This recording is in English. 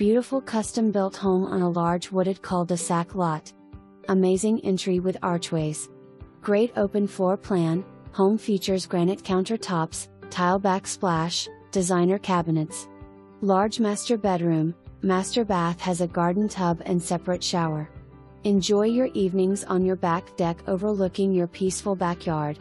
Beautiful custom built home on a large wooded cul de sac lot. Amazing entry with archways. Great open floor plan, home features granite countertops, tile backsplash, designer cabinets. Large master bedroom, master bath has a garden tub and separate shower. Enjoy your evenings on your back deck overlooking your peaceful backyard.